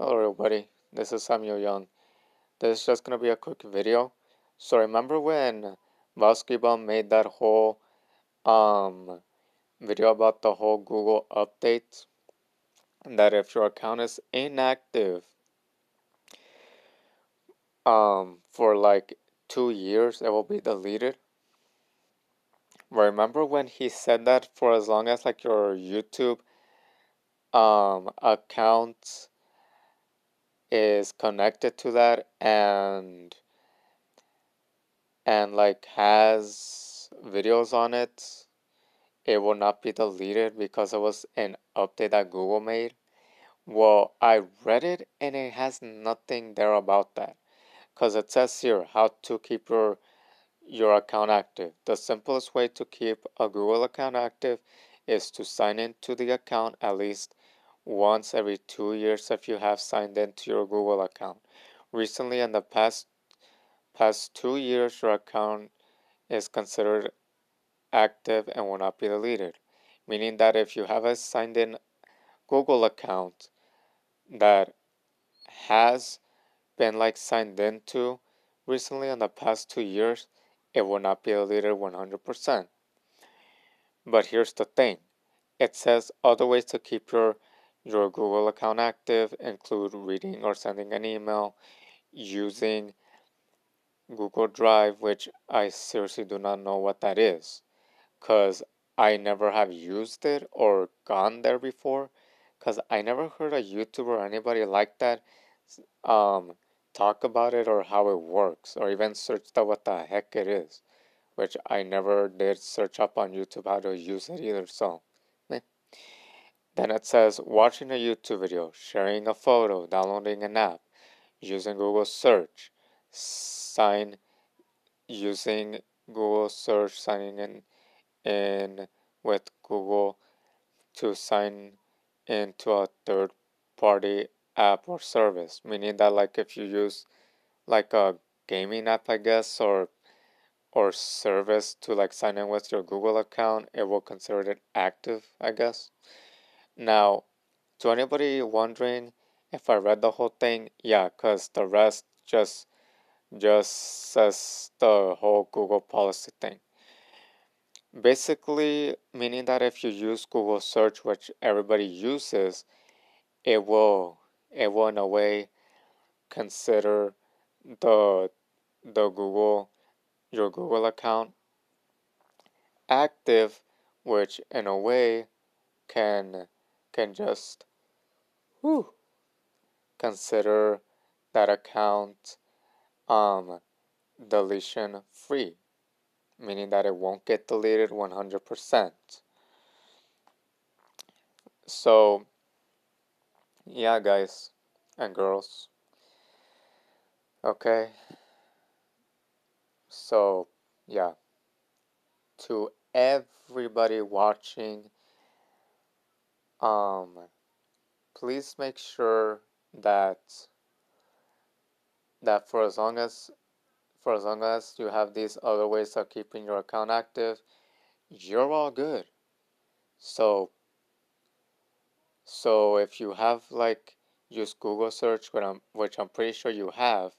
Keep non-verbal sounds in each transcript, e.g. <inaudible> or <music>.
Hello everybody, this is Samuel Young. This is just gonna be a quick video. So remember when Vailskibum made that whole um video about the whole Google update? That if your account is inactive um for like two years it will be deleted. Remember when he said that for as long as like your YouTube um account is connected to that and and like has videos on it it will not be deleted because it was an update that Google made. Well, I read it and it has nothing there about that. Cuz it says here how to keep your your account active. The simplest way to keep a Google account active is to sign into the account at least once every two years if you have signed into your Google account. Recently, in the past past two years, your account is considered active and will not be deleted. Meaning that if you have a signed in Google account that has been like signed into recently in the past two years, it will not be deleted 100%. But here's the thing it says other ways to keep your your Google account active include reading or sending an email, using Google Drive, which I seriously do not know what that is because I never have used it or gone there before because I never heard a YouTuber or anybody like that um, talk about it or how it works or even search out what the heck it is, which I never did search up on YouTube how to use it either. So, then it says watching a YouTube video, sharing a photo, downloading an app, using Google search, sign using Google search, signing in in with Google to sign into a third party app or service, meaning that like if you use like a gaming app I guess or or service to like sign in with your Google account, it will consider it active, I guess. Now, to anybody wondering if I read the whole thing, yeah, cause the rest just just says the whole Google policy thing. Basically, meaning that if you use Google search, which everybody uses, it will it will in a way consider the the Google your Google account active, which in a way can can just whew, consider that account um, deletion free, meaning that it won't get deleted 100%. So, yeah, guys and girls. Okay. So, yeah. To everybody watching um, please make sure that that for as long as for as long as you have these other ways of keeping your account active, you're all good. So so if you have like used Google search, which I'm, which I'm pretty sure you have,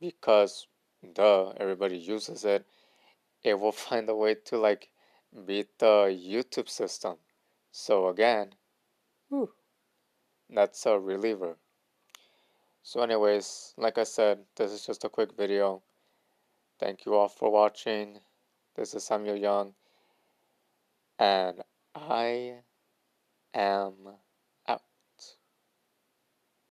because duh, everybody uses it, it will <laughs> find a way to like beat the YouTube system. So again, Whew. That's a reliever. So anyways, like I said, this is just a quick video. Thank you all for watching. This is Samuel Young. And I am